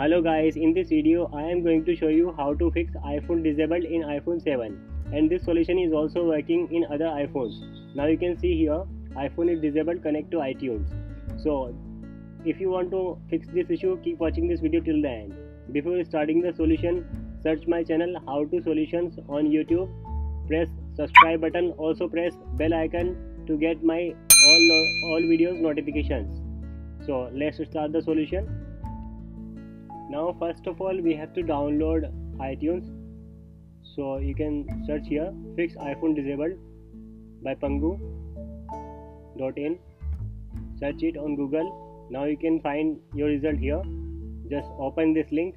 Hello guys, in this video I am going to show you how to fix iPhone disabled in iPhone 7 and this solution is also working in other iPhones. Now you can see here iPhone is disabled connect to iTunes. So if you want to fix this issue keep watching this video till the end. Before starting the solution search my channel how to solutions on YouTube press subscribe button also press bell icon to get my all all videos notifications. So let's start the solution now first of all we have to download itunes. So you can search here fix iphone disabled by pangu.in search it on google. Now you can find your result here. Just open this link.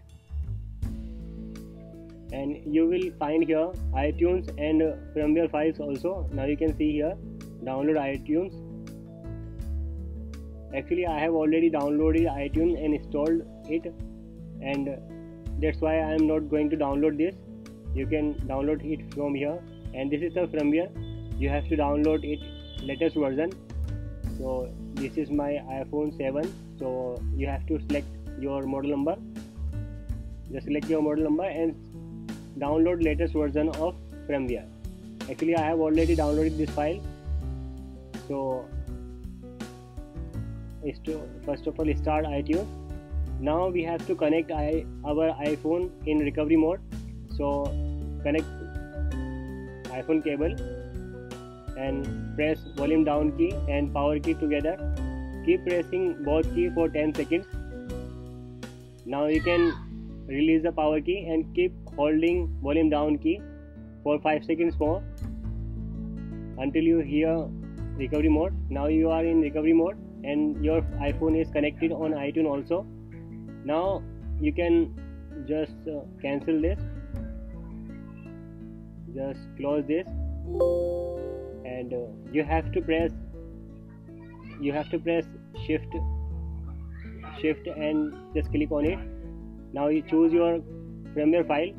And you will find here itunes and firmware files also. Now you can see here download itunes. Actually i have already downloaded itunes and installed it and uh, that's why I am not going to download this. You can download it from here. And this is the firmware. You have to download it latest version. So this is my iPhone 7 so you have to select your model number. Just select your model number and download latest version of firmware. Actually I have already downloaded this file. So first of all start iTunes now we have to connect I, our iphone in recovery mode. So connect iphone cable and press volume down key and power key together. Keep pressing both key for 10 seconds. Now you can release the power key and keep holding volume down key for 5 seconds more until you hear recovery mode. Now you are in recovery mode and your iphone is connected on itunes also now you can just uh, cancel this. Just close this. And uh, you have to press you have to press shift shift and just click on it. Now you choose your firmware file.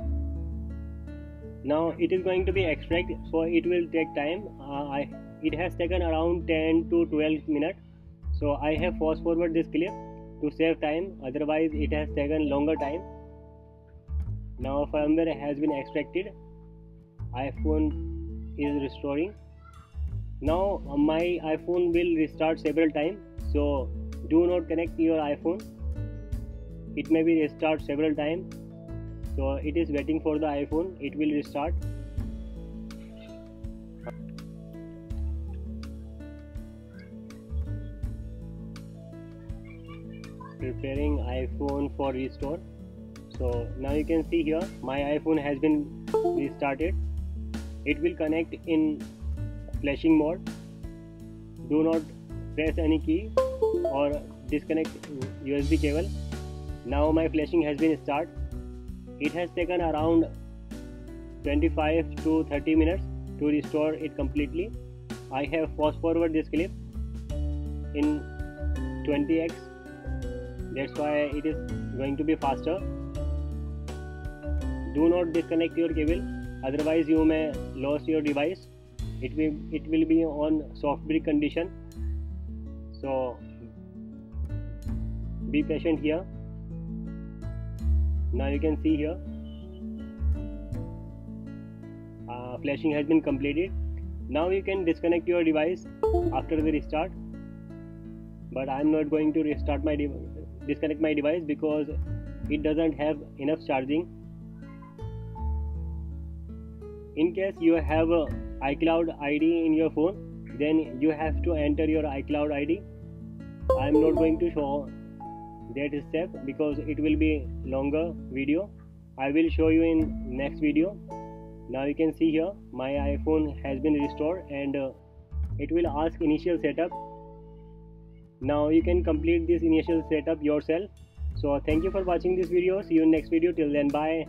Now it is going to be extract so it will take time. Uh, I, it has taken around 10 to 12 minutes. So I have fast forward this clip to save time otherwise it has taken longer time. Now firmware has been extracted. iphone is restoring. Now uh, my iphone will restart several times so do not connect your iphone. It may be restart several times so it is waiting for the iphone. It will restart preparing iphone for restore. So now you can see here my iphone has been restarted. It will connect in flashing mode. Do not press any key or disconnect usb cable. Now my flashing has been start. It has taken around 25 to 30 minutes to restore it completely. I have fast forward this clip in 20x that's why it is going to be faster. Do not disconnect your cable. Otherwise you may lose your device. It will it will be on soft brick condition. So be patient here. Now you can see here. Uh, flashing has been completed. Now you can disconnect your device after the restart. But I'm not going to restart my device disconnect my device because it doesn't have enough charging. In case you have a icloud id in your phone then you have to enter your icloud id i'm not going to show that step because it will be longer video. I will show you in next video. Now you can see here my iphone has been restored and uh, it will ask initial setup now you can complete this initial setup yourself. So thank you for watching this video. See you in next video. Till then bye